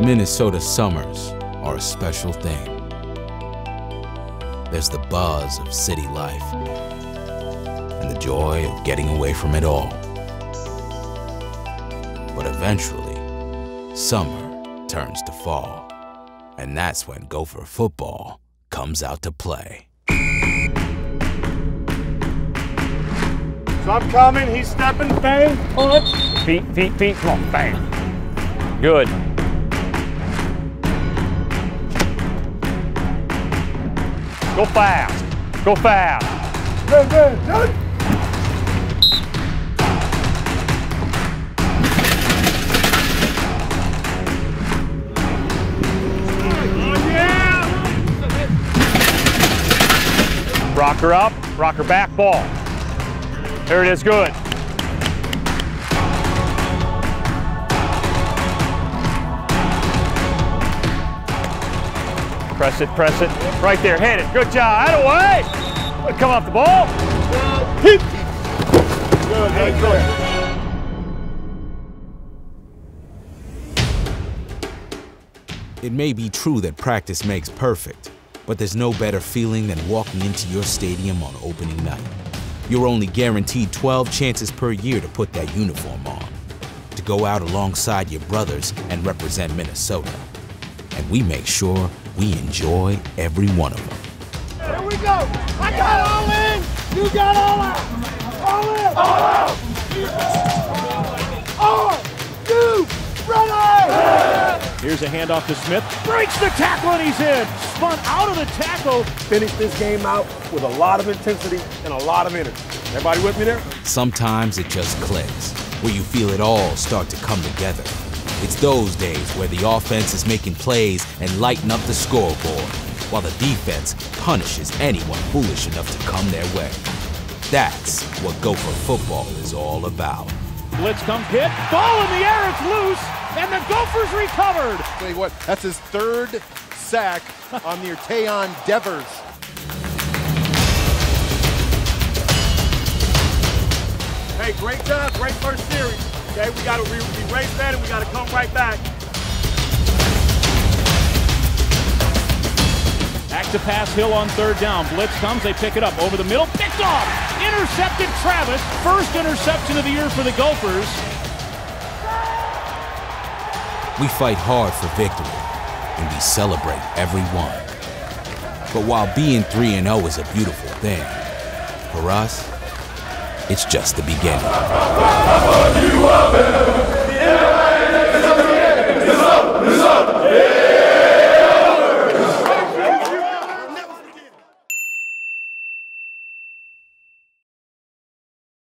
Minnesota summers are a special thing. There's the buzz of city life and the joy of getting away from it all. But eventually, summer turns to fall, and that's when Gopher football comes out to play. So I'm coming, he's stepping, bang, punch. Feet, feet, feet, come on, bang. Good. Go fast. Go fast. Good, good, good. Rocker up, rocker back, ball. There it is, good. Press it, press it. Right there, hit it. Good job. Out of way. Come off the ball. Good, good, good. It may be true that practice makes perfect, but there's no better feeling than walking into your stadium on opening night. You're only guaranteed 12 chances per year to put that uniform on, to go out alongside your brothers and represent Minnesota. And we make sure we enjoy every one of them. Here we go. I got all in. You got all out. All in. All out. Are you ready? Here's a handoff to Smith. Breaks the tackle and he's in. Spun out of the tackle. Finished this game out with a lot of intensity and a lot of energy. Everybody with me there? Sometimes it just clicks, where you feel it all start to come together. It's those days where the offense is making plays and lighting up the scoreboard, while the defense punishes anyone foolish enough to come their way. That's what Gopher football is all about. Blitz comes hit. Ball in the air. It's loose. And the Gophers recovered. Tell you what, that's his third sack on the Tayon Devers. Hey, great job. Great first series. Okay, we got to re- erase that and we got to come right back. Back to pass Hill on third down. Blitz comes. They pick it up over the middle. Picked off. Intercepted Travis. First interception of the year for the Gophers. We fight hard for victory, and we celebrate every one. But while being 3 and 0 is a beautiful thing, for us, it's just the beginning.